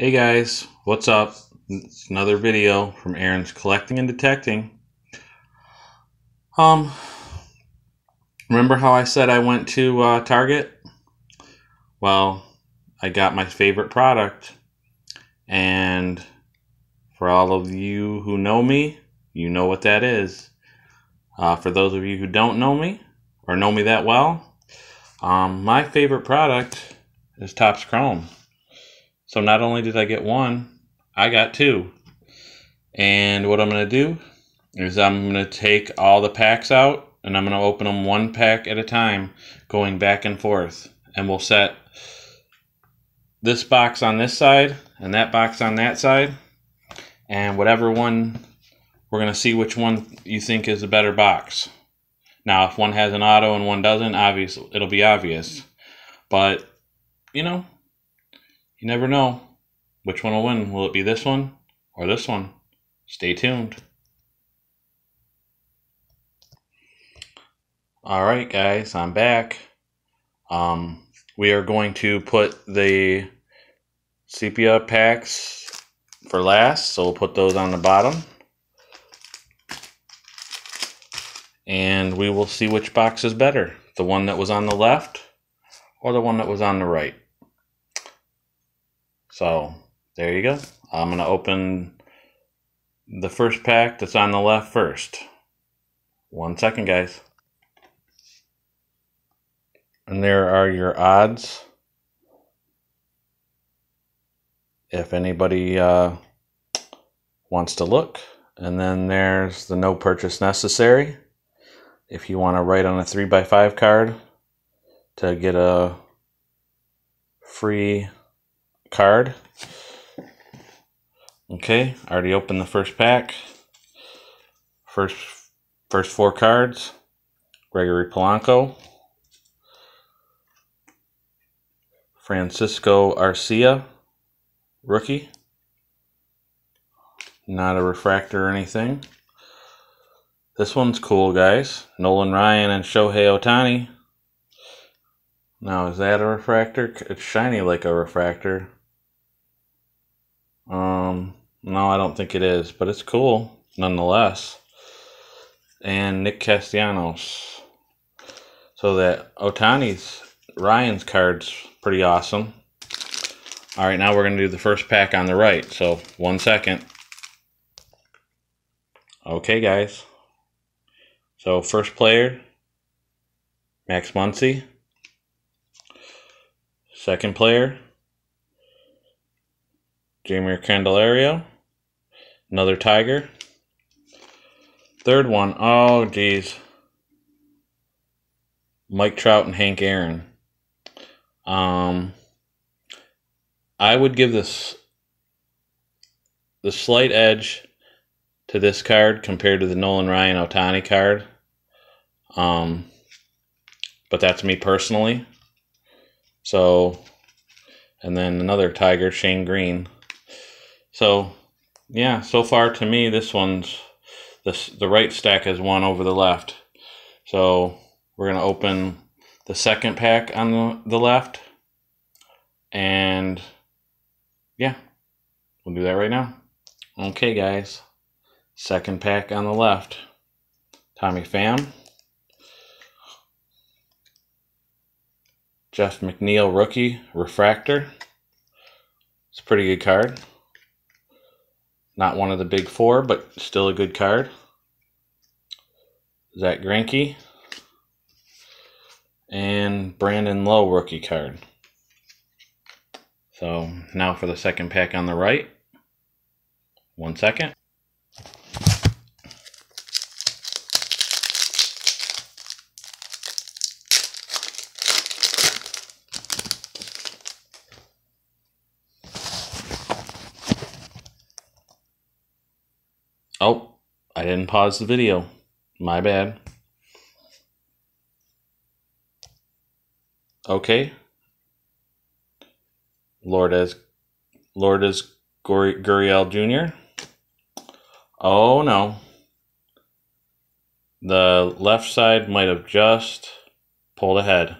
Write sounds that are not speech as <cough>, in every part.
Hey guys, what's up? It's another video from Aaron's Collecting and Detecting. Um, remember how I said I went to uh, Target? Well, I got my favorite product, and for all of you who know me, you know what that is. Uh, for those of you who don't know me or know me that well, um, my favorite product is Topps Chrome. So not only did I get one, I got two. And what I'm going to do is I'm going to take all the packs out and I'm going to open them one pack at a time, going back and forth. And we'll set this box on this side and that box on that side. And whatever one, we're going to see which one you think is a better box. Now, if one has an auto and one doesn't, obviously it'll be obvious. But, you know, you never know which one will win. Will it be this one or this one? Stay tuned. All right, guys, I'm back. Um, we are going to put the sepia packs for last, so we'll put those on the bottom. And we will see which box is better the one that was on the left or the one that was on the right. So there you go. I'm going to open the first pack that's on the left first. One second, guys. And there are your odds. If anybody uh, wants to look. And then there's the no purchase necessary. If you want to write on a 3x5 card to get a free card. Okay, already opened the first pack. First, first four cards. Gregory Polanco. Francisco Arcia, rookie. Not a refractor or anything. This one's cool, guys. Nolan Ryan and Shohei Ohtani. Now, is that a refractor? It's shiny like a refractor. Um, no, I don't think it is, but it's cool nonetheless. And Nick Castellanos. So that Ohtani's Ryan's card's pretty awesome. All right, now we're going to do the first pack on the right. So, one second. Okay, guys. So, first player, Max Muncy. Second player, Jeimer Candelario. Another Tiger. Third one, oh geez. Mike Trout and Hank Aaron. Um, I would give this the slight edge to this card compared to the Nolan Ryan Ohtani card. Um, but that's me personally. So, and then another Tiger, Shane Greene. So, yeah, so far to me, this one's this the right stack has won over the left. So we're gonna open the second pack on the, the left, and yeah, we'll do that right now. Okay, guys, second pack on the left. Tommy Pham. Jeff McNeil rookie refractor. It's a pretty good card. Not one of the big four, but still a good card. Zack Greinke. And Brandon Lowe rookie card. So now for the second pack on the right. One second. Oh, I didn't pause the video. My bad. Okay. Lourdes, Lourdes Gurriel Jr. Oh no. The left side might have just pulled ahead.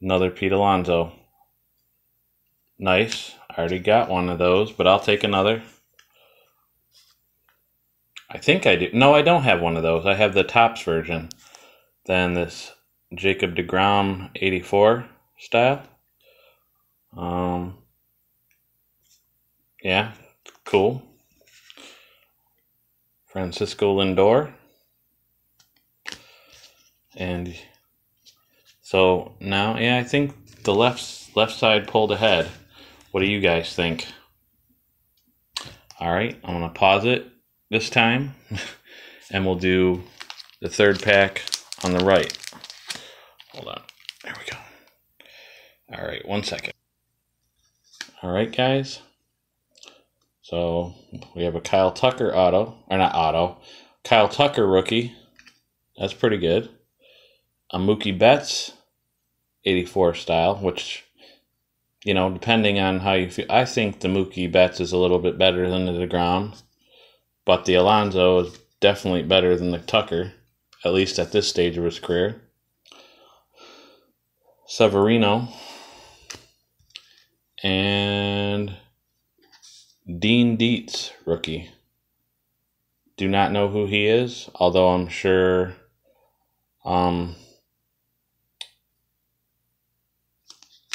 Another Pete Alonso. Nice. I already got one of those, but I'll take another. I think I do. No, I don't have one of those. I have the Topps version. Then this Jacob DeGrom 84 style. Um, yeah, cool. Francisco Lindor. And so now, yeah, I think the left left side pulled ahead. What do you guys think? All right, I'm gonna pause it this time, <laughs> and we'll do the third pack on the right. Hold on, there we go. All right, one second. All right, guys. So we have a Kyle Tucker auto, or not auto, Kyle Tucker rookie. That's pretty good. A Mookie Betts 84 style, which, you know, depending on how you feel, I think the Mookie Betts is a little bit better than the DeGrom, but the Alonso is definitely better than the Tucker, at least at this stage of his career. Severino and Dean Deetz, rookie. Do not know who he is, although I'm sure um,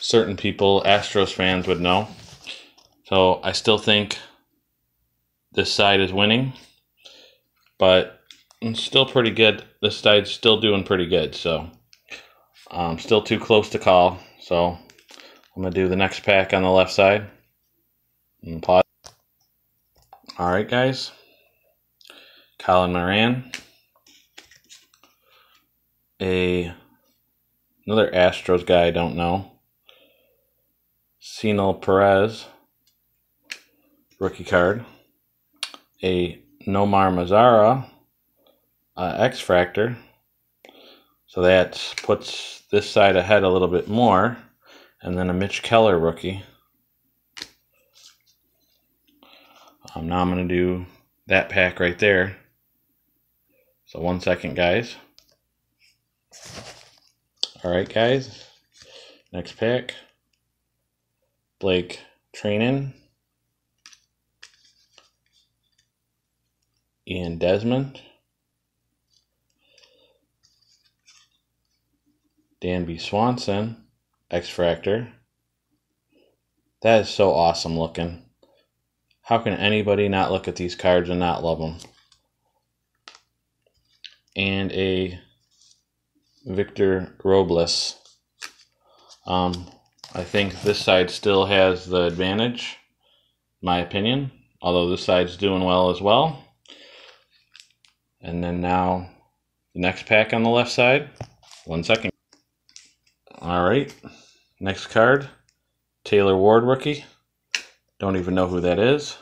certain people, Astros fans, would know. So I still think this side is winning, but it's still pretty good. This side's still doing pretty good, so um, still too close to call. So I'm gonna do the next pack on the left side. And pause. All right, guys. Colin Moran. A another Astros guy I don't know. Cionel Perez. Rookie card. A Nomar Mazara. Uh, X Fractor. So that puts this side ahead a little bit more. And then a Mitch Keller rookie. Um, now I'm going to do that pack right there. So one second, guys. All right, guys. Next pack. Blake Treinen. Ian Desmond. Dansby Swanson. X-Fractor. That is so awesome looking. How can anybody not look at these cards and not love them? And a Victor Robles. Um, I think this side still has the advantage, my opinion. Although this side's doing well as well. And then now the next pack on the left side. One second. All right. Next card. Taylor Ward rookie. Don't even know who that is.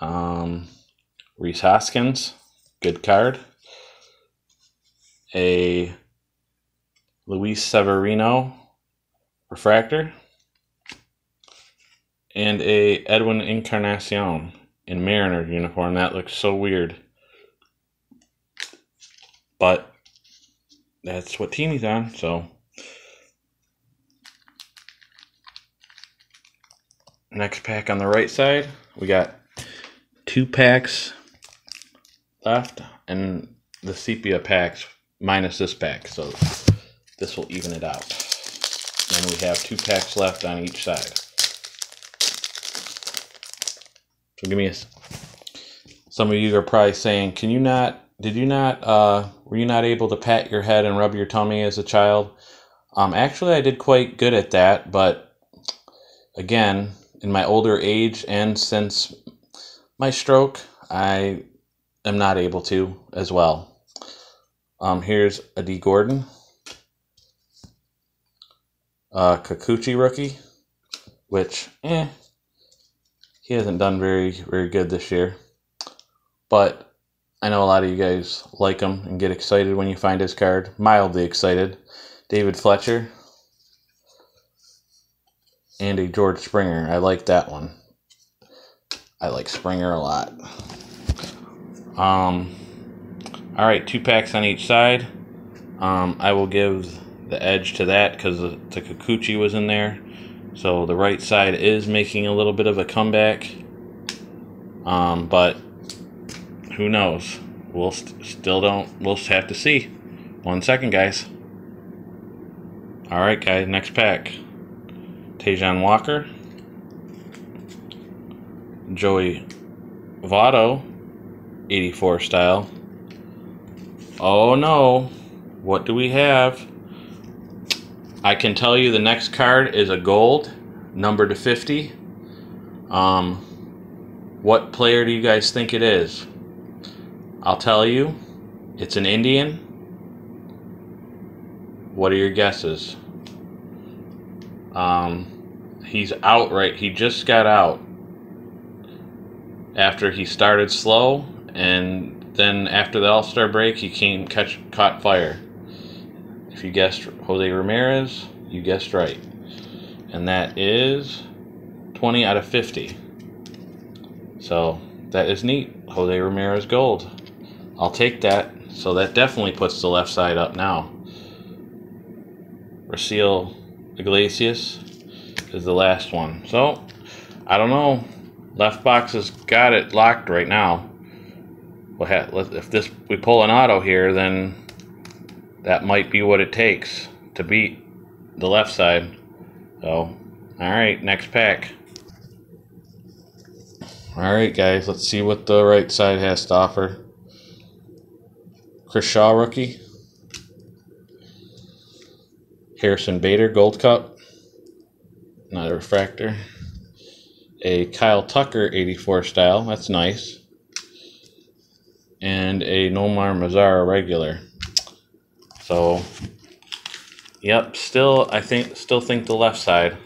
Um, Rhys Hoskins, good card. A Luis Severino refractor. And a Edwin Encarnacion in Mariner uniform. That looks so weird. But that's what team he's on, so Next pack on the right side, we got two packs left and the sepia packs minus this pack. So this will even it out. And we have two packs left on each side. So give me a. Some of you are probably saying, "Can you not? Did you not? Uh, were you not able to pat your head and rub your tummy as a child?" Um, actually, I did quite good at that, but again, in my older age and since my stroke, I am not able to as well. Um, here's a Dee Gordon, uh, Kikuchi rookie, which, eh, he hasn't done very, very good this year. But I know a lot of you guys like him and get excited when you find his card. Mildly excited. David Fletcher, and a George Springer. I like that one. I like Springer a lot. Um, all right, two packs on each side. Um, I will give the edge to that because the, the Kikuchi was in there. So the right side is making a little bit of a comeback. Um, but who knows? We'll st- still don't. We'll have to see. One second, guys. All right, guys. Next pack. Taijuan Walker, Joey Votto, 84 style. Oh no, what do we have? I can tell you the next card is a gold, number to 50. Um, what player do you guys think it is? I'll tell you, it's an Indian. What are your guesses? Um, he's out right. He just got out after he started slow, and then after the All Star break, he came catch caught fire. If you guessed Jose Ramirez, you guessed right, and that is twenty out of fifty. So that is neat. Jose Ramirez gold. I'll take that. So that definitely puts the left side up now. Raisel Iglesias is the last one. So, I don't know. Left box has got it locked right now. If this we pull an auto here, then that might be what it takes to beat the left side. So, all right, next pack. All right, guys, let's see what the right side has to offer. Chris Shaw rookie. Harrison Bader Gold Cup. Not a refractor. A Kyle Tucker 84 style. That's nice. And a Nomar Mazara regular. So, yep, still, I think, still think the left side.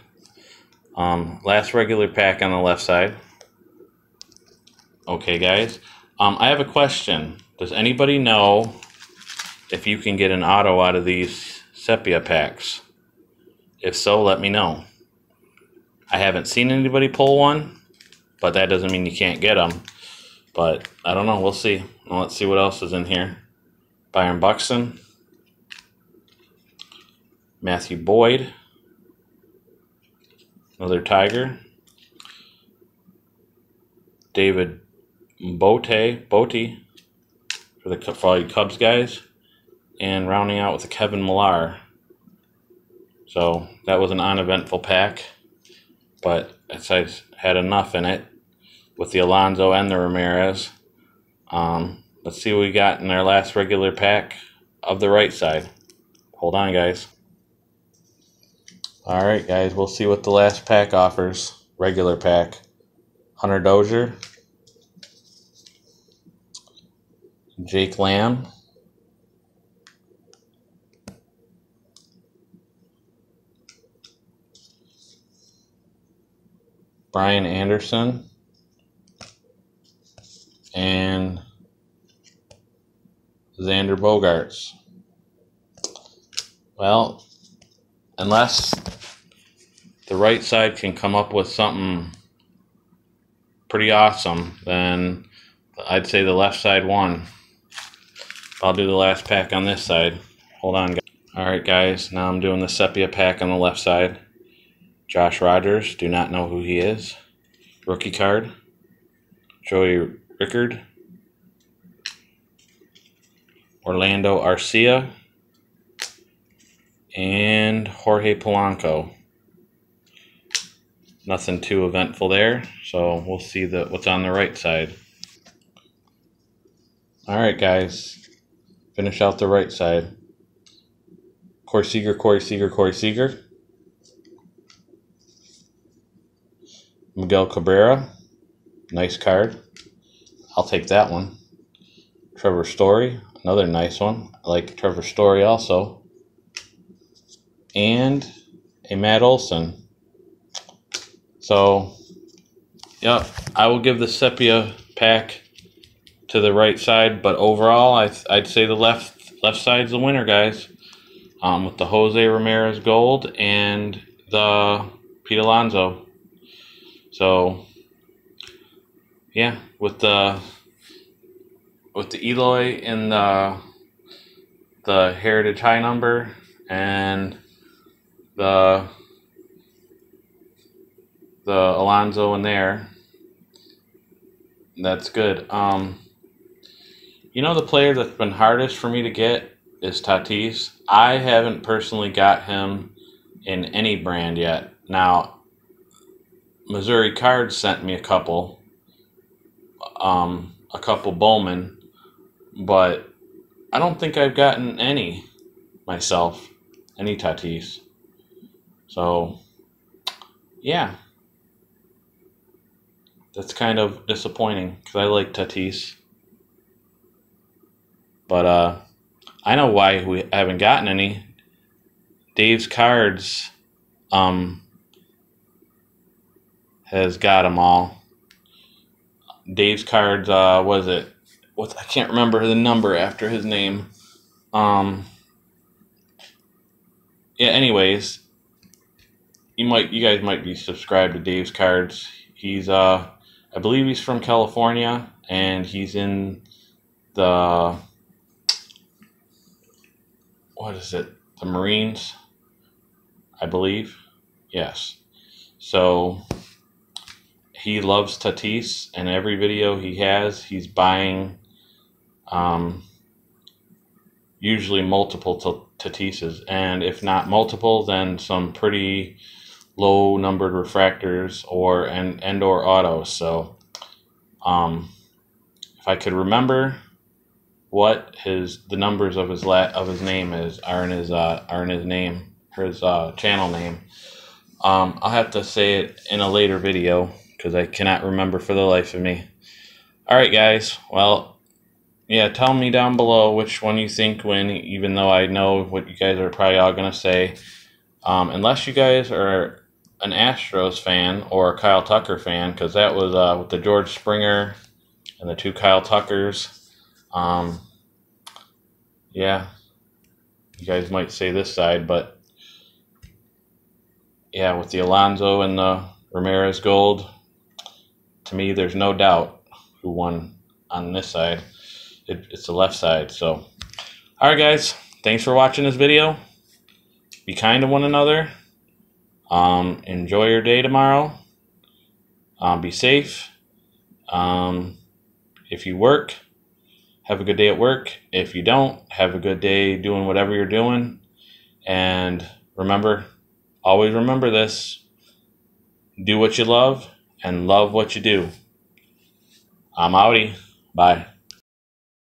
Um, last regular pack on the left side. Okay, guys. Um, I have a question. Does anybody know if you can get an auto out of these sepia packs? If so, let me know. I haven't seen anybody pull one, but that doesn't mean you can't get them. But I don't know. We'll see. Well, let's see what else is in here. Byron Buxton, Matthew Boyd, another Tiger, David Bote, Bote for the all Cubs guys, and rounding out with a Kevin Millar. So that was an uneventful pack, but I had enough in it with the Alonso and the Ramirez. Um, let's see what we got in our last regular pack of the right side. Hold on, guys. All right, guys, we'll see what the last pack offers. Regular pack. Hunter Dozier. Jake Lamb. Brian Anderson and Xander Bogaerts. Well, unless the right side can come up with something pretty awesome, then I'd say the left side won. I'll do the last pack on this side. Hold on, guys. All right, guys. Now I'm doing the sepia pack on the left side. Josh Rogers, do not know who he is. Rookie card. Joey Rickard. Orlando Arcia. And Jorge Polanco. Nothing too eventful there, so we'll see the, what's on the right side. All right, guys. Finish out the right side. Corey Seager, Corey Seager, Corey Seager. Miguel Cabrera, nice card. I'll take that one. Trevor Story, another nice one. I like Trevor Story also. And a Matt Olson. So, yep, I will give the sepia pack to the right side, but overall, I I'd say the left left side's the winner, guys. Um, with the Jose Ramirez gold and the Pete Alonso. So yeah, with the with the Eloy and the the heritage high number and the the Alonso in there. That's good. Um, you know the player that's been hardest for me to get is Tatis. I haven't personally got him in any brand yet. Now, Missouri Cards sent me a couple, um, a couple Bowman, but I don't think I've gotten any myself, any Tatis. So, yeah, that's kind of disappointing because I like Tatis. But uh, I know why we haven't gotten any. Dave's Cards um, has got them all. Dave's Cards, uh, was it? What I can't remember the number after his name. Um, yeah. Anyways, you might, you guys might be subscribed to Dave's Cards. He's, uh, I believe he's from California, and he's in the what is it? The Marines, I believe. Yes. So he loves Tatis, and every video he has, he's buying um, usually multiple Tatises, and if not multiple, then some pretty low numbered refractors or and and or autos. So, um, if I could remember what his the numbers of his la- of his name is are in his uh, are in his name his uh, channel name. Um, I'll have to say it in a later video because I cannot remember for the life of me. All right, guys. Well, yeah, tell me down below which one you think win. Even though I know what you guys are probably all gonna say, um, unless you guys are an Astros fan or a Kyle Tucker fan, because that was uh, with the George Springer and the two Kyle Tuckers. Um, yeah, you guys might say this side, but yeah, with the Alonso and the Ramirez Gold, to me, there's no doubt who won on this side. It, it's the left side. So, all right, guys, thanks for watching this video. Be kind to one another. Um, enjoy your day tomorrow. Um, be safe. Um, if you work, have a good day at work. If you don't, have a good day doing whatever you're doing. And remember, always remember this do what you love and love what you do. I'm outie. Bye.